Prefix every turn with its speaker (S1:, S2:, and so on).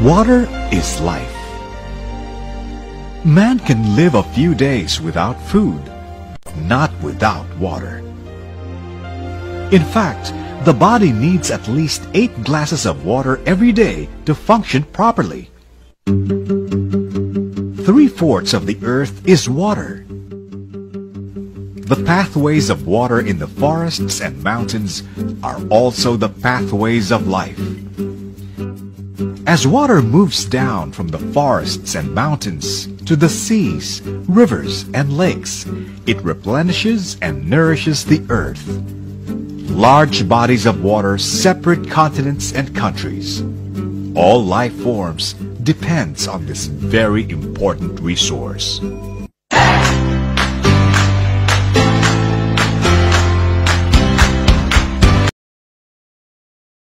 S1: Water is life. Man can live a few days without food, not without water. In fact, the body needs at least 8 glasses of water every day to function properly. Three-fourths of the earth is water. The pathways of water in the forests and mountains are also the pathways of life. As water moves down from the forests and mountains to the seas, rivers, and lakes, it replenishes and nourishes the earth. Large bodies of water separate continents and countries. All life forms depends on this very important resource.